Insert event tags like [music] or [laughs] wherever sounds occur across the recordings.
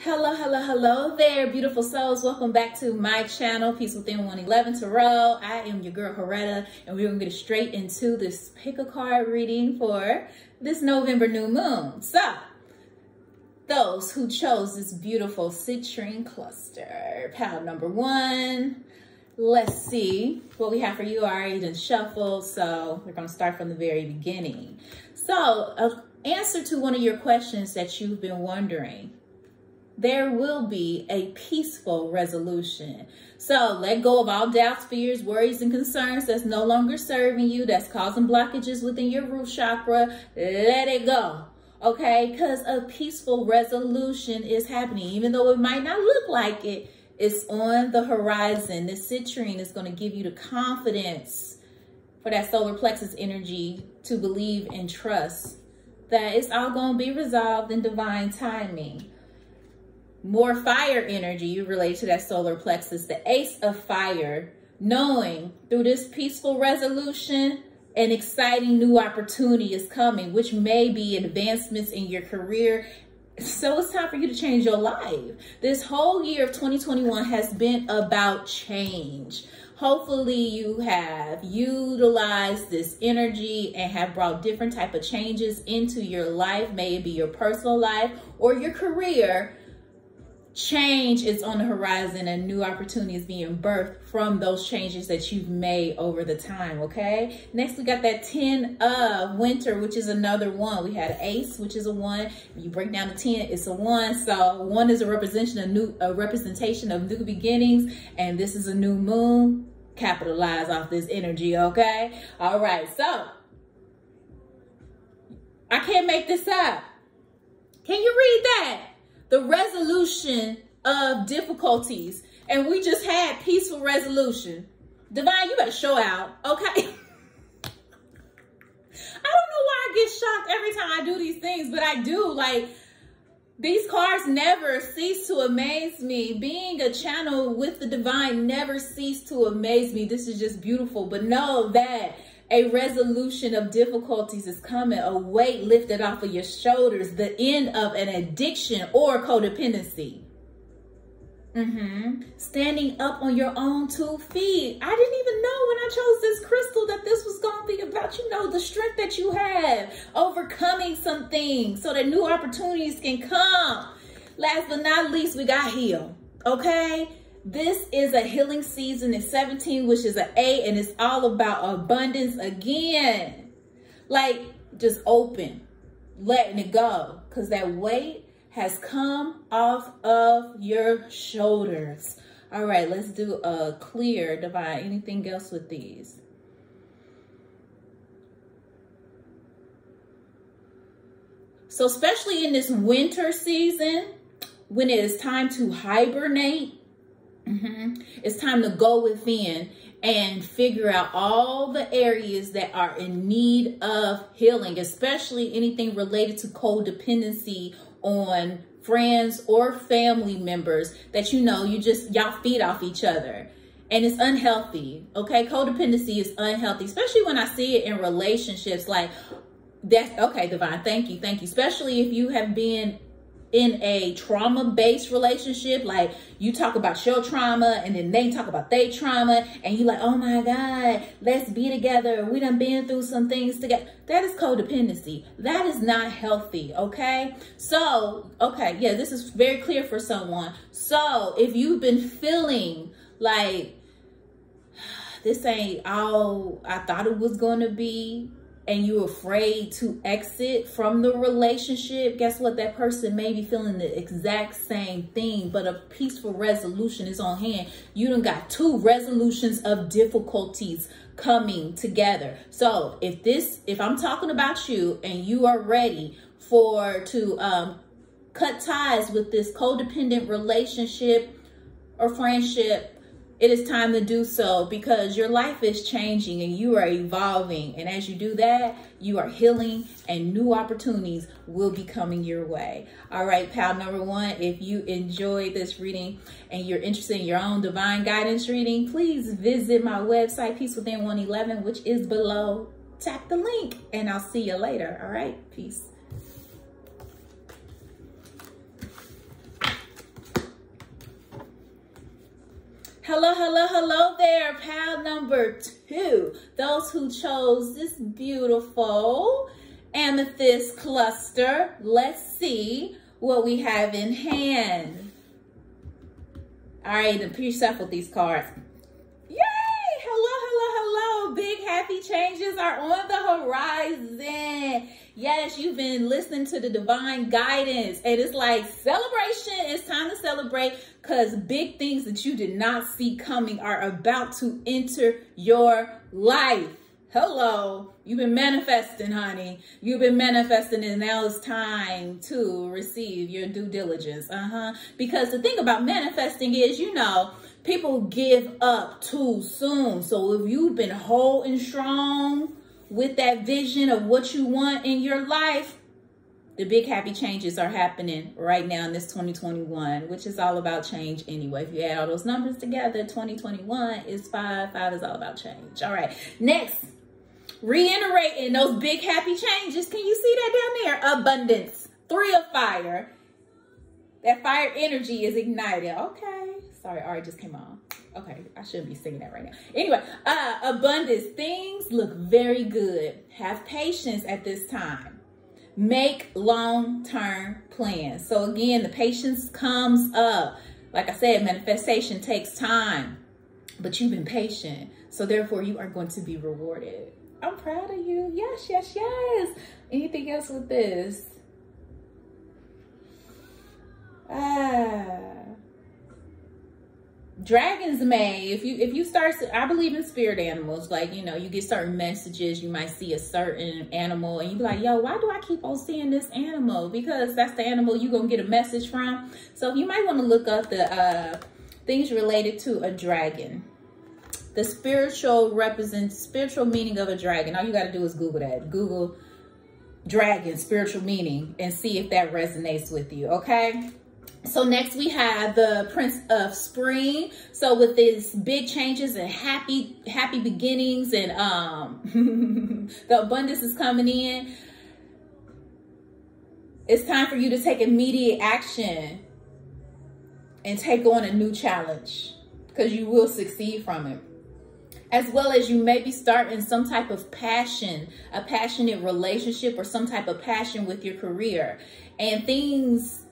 Hello, hello, hello there, beautiful souls. Welcome back to my channel, Peace Within 111 Tarot. I am your girl, Harretta, and we're going to get straight into this pick a card reading for this November new moon. So, those who chose this beautiful citrine cluster, pile number one. Let's see what we have for you. I already done shuffled, so we're going to start from the very beginning. So, answer to one of your questions that you've been wondering there will be a peaceful resolution. So let go of all doubts, fears, worries, and concerns that's no longer serving you, that's causing blockages within your root chakra. Let it go. Okay, because a peaceful resolution is happening, even though it might not look like it, it's on the horizon. This citrine is going to give you the confidence for that solar plexus energy to believe and trust that it's all going to be resolved in divine timing more fire energy, you relate to that solar plexus, the ace of fire, knowing through this peaceful resolution, an exciting new opportunity is coming, which may be advancements in your career. So it's time for you to change your life. This whole year of 2021 has been about change. Hopefully you have utilized this energy and have brought different type of changes into your life, maybe your personal life or your career change is on the horizon and new opportunities being birthed from those changes that you've made over the time okay? Next we got that 10 of winter which is another one. We had ace which is a one. You break down the 10 it's a one. So one is a representation of new a representation of new beginnings and this is a new moon. Capitalize off this energy okay? All right so i can't make this up. Can you read that the resolution of difficulties. And we just had peaceful resolution. Divine, you better show out, okay? [laughs] I don't know why I get shocked every time I do these things, but I do. Like, these cards never cease to amaze me. Being a channel with the divine never cease to amaze me. This is just beautiful. But know that a resolution of difficulties is coming, a weight lifted off of your shoulders, the end of an addiction or codependency. Mm-hmm. Standing up on your own two feet. I didn't even know when I chose this crystal that this was going to be about, you know, the strength that you have, overcoming some things so that new opportunities can come. Last but not least, we got heal. Okay? This is a healing season in 17, which is an A, and it's all about abundance again. Like, just open, letting it go, because that weight has come off of your shoulders. All right, let's do a clear divine. Anything else with these? So especially in this winter season, when it is time to hibernate, Mm-hmm. It's time to go within and figure out all the areas that are in need of healing, especially anything related to codependency on friends or family members that you know you just y'all feed off each other. And it's unhealthy okay? Codependency is unhealthy especially when i see it in relationships like that's okay divine thank you thank you. Especially if you have been in a trauma-based relationship, like you talk about your trauma and then they talk about their trauma and you like, oh my God, let's be together. We done been through some things together. That is codependency. That is not healthy, okay? So, okay, yeah, this is very clear for someone. So if you've been feeling like [sighs] this ain't all I thought it was gonna be, and you're afraid to exit from the relationship, guess what? That person may be feeling the exact same thing, but a peaceful resolution is on hand. You done got two resolutions of difficulties coming together. So if this, if I'm talking about you and you are ready for to um, cut ties with this codependent relationship or friendship, it is time to do so because your life is changing and you are evolving. And as you do that, you are healing and new opportunities will be coming your way. All right, pal number one, if you enjoyed this reading and you're interested in your own divine guidance reading, please visit my website, Peace Within 111, which is below. Tap the link and I'll see you later. All right, peace. Hello, hello, hello there, pal number two. Those who chose this beautiful amethyst cluster. Let's see what we have in hand. All right, and yourself with these cards. Yay! Hello, hello, hello. Big happy changes are on the horizon. Yes, you've been listening to the divine guidance. And it's like celebration. It's time to celebrate because big things that you did not see coming are about to enter your life. Hello. You've been manifesting, honey. You've been manifesting, and now it's time to receive your due diligence. Uh huh. Because the thing about manifesting is, you know, people give up too soon. So if you've been holding strong, with that vision of what you want in your life, the big happy changes are happening right now in this 2021, which is all about change anyway. If you add all those numbers together, 2021 is five. Five is all about change. All right. Next, reiterating those big happy changes. Can you see that down there? Abundance. Three of fire. That fire energy is ignited. Okay. Sorry, Ari just came on. Okay, I shouldn't be singing that right now. Anyway, uh, abundance. Things look very good. Have patience at this time. Make long-term plans. So again, the patience comes up. Like I said, manifestation takes time, but you've been patient. So therefore, you are going to be rewarded. I'm proud of you. Yes, yes, yes. Anything else with this? Dragons may if you if you start i believe in spirit animals like you know you get certain messages you might see a certain animal and you be like yo why do i keep on seeing this animal? Because that's the animal you gonna get a message from. So you might want to look up the uh things related to a dragon the spiritual represents spiritual meaning of a dragon all you got to do is google that google dragon spiritual meaning and see if that resonates with you okay so next we have the Prince of Spring. So with these big changes and happy, happy beginnings and um, [laughs] the abundance is coming in, it's time for you to take immediate action and take on a new challenge because you will succeed from it. As well as you may be starting some type of passion, a passionate relationship or some type of passion with your career. And things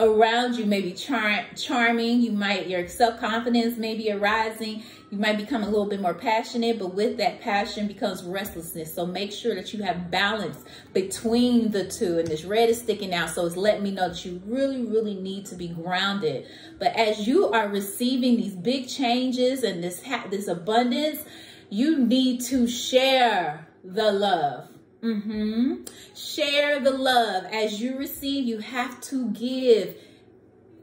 around you may be char charming. You might, your self-confidence may be arising. You might become a little bit more passionate, but with that passion becomes restlessness. So make sure that you have balance between the two. And this red is sticking out. So it's letting me know that you really, really need to be grounded. But as you are receiving these big changes and this, this abundance, you need to share the love Mm-hmm. Share the love. As you receive, you have to give.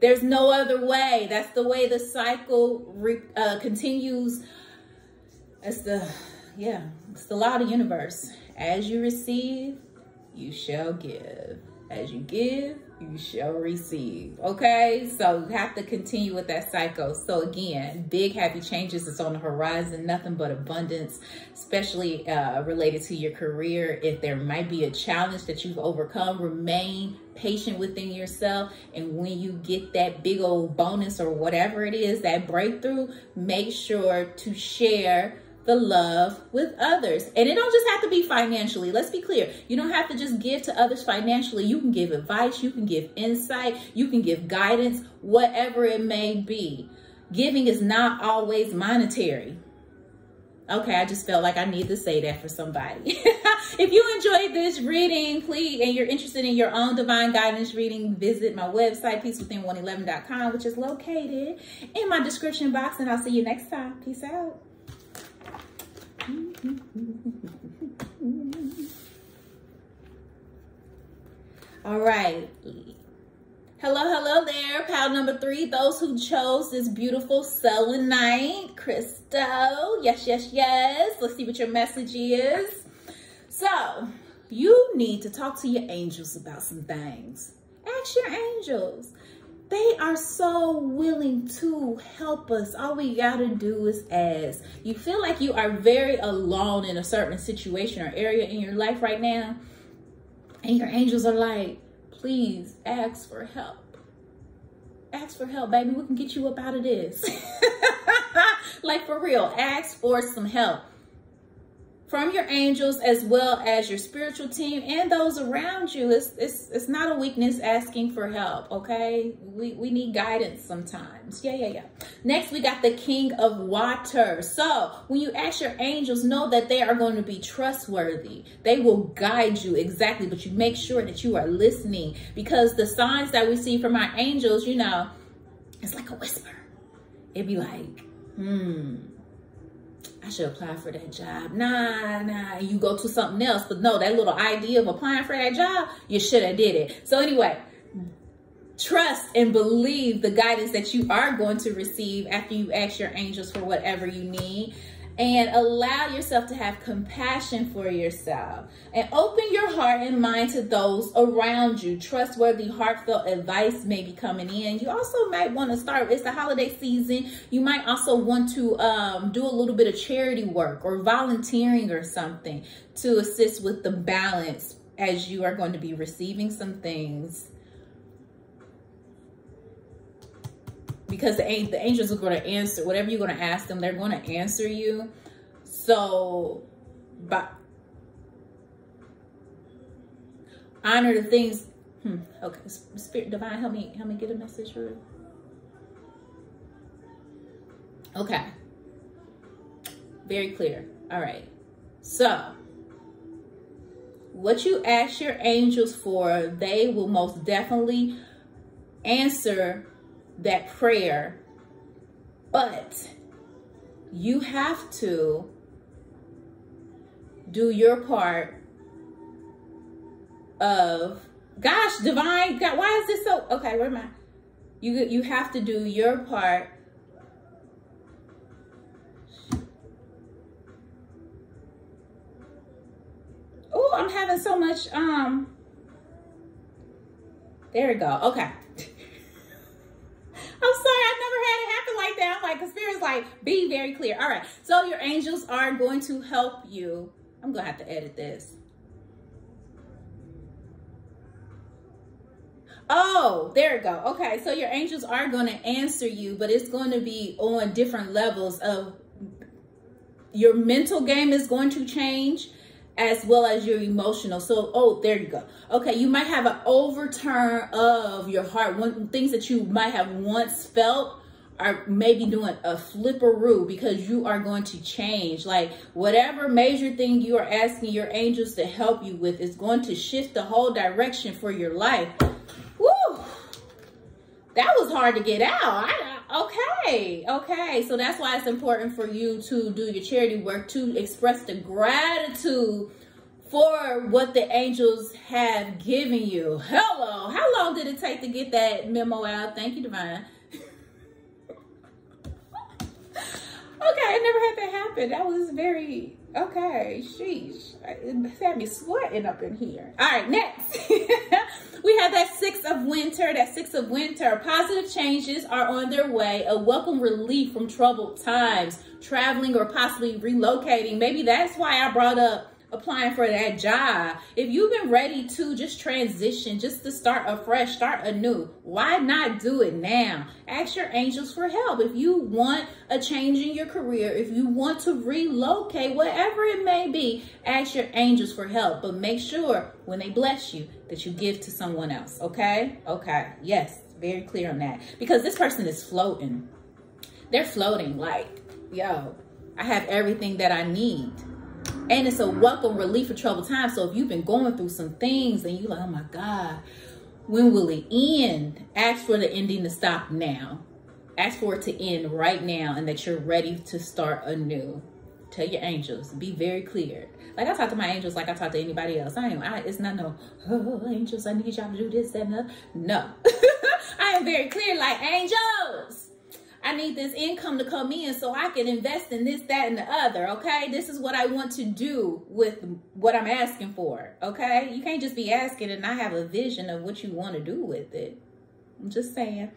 There's no other way. That's the way the cycle uh, continues. It's the, yeah, it's the law of the universe. As you receive, you shall give. As you give, you shall receive. Okay, so you have to continue with that cycle. So again, big happy changes is on the horizon, nothing but abundance, especially uh, related to your career. If there might be a challenge that you've overcome, remain patient within yourself. And when you get that big old bonus or whatever it is, that breakthrough, make sure to share the love with others. And it don't just have to be financially. Let's be clear. You don't have to just give to others financially. You can give advice, you can give insight, you can give guidance, whatever it may be. Giving is not always monetary. Okay, I just felt like I need to say that for somebody. [laughs] if you enjoyed this reading, please, and you're interested in your own divine guidance reading, visit my website, peacewithin111.com, which is located in my description box. And I'll see you next time. Peace out. All right. Hello, hello there. Pal number three, those who chose this beautiful selenite crystal. Yes, yes, yes. Let's see what your message is. So, you need to talk to your angels about some things. Ask your angels. They are so willing to help us. All we got to do is ask. You feel like you are very alone in a certain situation or area in your life right now. And your angels are like, please ask for help. Ask for help, baby. We can get you up out of this. [laughs] like for real, ask for some help from your angels as well as your spiritual team and those around you. It's, it's, it's not a weakness asking for help, okay? We, we need guidance sometimes. Yeah, yeah, yeah. Next, we got the king of water. So when you ask your angels, know that they are going to be trustworthy. They will guide you exactly, but you make sure that you are listening because the signs that we see from our angels, you know, it's like a whisper. It'd be like, hmm, I should apply for that job. Nah, nah, you go to something else. But no, that little idea of applying for that job, you should have did it. So anyway, trust and believe the guidance that you are going to receive after you ask your angels for whatever you need and allow yourself to have compassion for yourself and open your heart and mind to those around you. Trustworthy, heartfelt advice may be coming in. You also might want to start, it's the holiday season. You might also want to um, do a little bit of charity work or volunteering or something to assist with the balance as you are going to be receiving some things because the, the angels are going to answer whatever you're going to ask them they're going to answer you. So but honor the things hmm, okay spirit divine help me help me get a message through okay. Very clear. All right. So what you ask your angels for they will most definitely answer that prayer, but you have to do your part of gosh divine god why is this so okay where am i? You you have to do your part. Oh i'm having so much um there we go okay I'm sorry, I never had it happen like that. I'm like, the spirit's like, be very clear. All right, so your angels are going to help you. I'm gonna have to edit this. Oh, there we go. Okay, so your angels are going to answer you, but it's going to be on different levels of your mental game is going to change as well as your emotional. So, oh, there you go. Okay, you might have an overturn of your heart. One things that you might have once felt are maybe doing a flipperoo because you are going to change. Like whatever major thing you are asking your angels to help you with is going to shift the whole direction for your life. Woo! That was hard to get out. I, okay, okay. So that's why it's important for you to do your charity work to express the gratitude for what the angels have given you. Hello. How long did it take to get that memo out? Thank you, Divine. Okay, I never had that happen. That was very, okay, sheesh. It had me sweating up in here. All right, next. [laughs] we have that six of winter, that six of winter. Positive changes are on their way. A welcome relief from troubled times. Traveling or possibly relocating. Maybe that's why I brought up applying for that job, if you've been ready to just transition, just to start afresh, start anew, why not do it now? Ask your angels for help. If you want a change in your career, if you want to relocate, whatever it may be, ask your angels for help. But make sure when they bless you that you give to someone else, okay? Okay, yes, very clear on that. Because this person is floating. They're floating like, yo, I have everything that I need and it's a welcome relief for troubled times. So if you've been going through some things and you're like, oh my God, when will it end? Ask for the ending to stop now. Ask for it to end right now and that you're ready to start anew. Tell your angels, be very clear. Like I talk to my angels like I talk to anybody else. I ain't, I, it's not no, oh, angels, I need y'all to do this, that, and that. No. [laughs] I am very clear like, angels, I need this income to come in so I can invest in this, that, and the other. Okay. This is what I want to do with what I'm asking for. Okay. You can't just be asking and not have a vision of what you want to do with it. I'm just saying.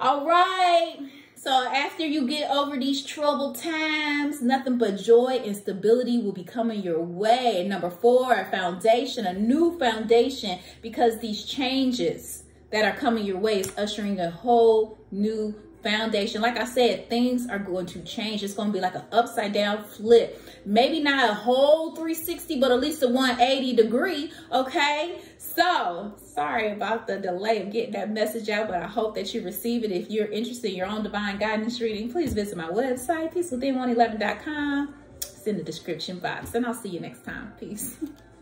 All right. So after you get over these troubled times, nothing but joy and stability will be coming your way. number four, a foundation, a new foundation, because these changes that are coming your way is ushering a whole new foundation. Like I said, things are going to change. It's going to be like an upside down flip. Maybe not a whole 360, but at least a 180 degree, okay? So, sorry about the delay of getting that message out, but I hope that you receive it. If you're interested in your own divine guidance reading, please visit my website, peacewithin111.com. It's in the description box, and I'll see you next time. Peace. [laughs]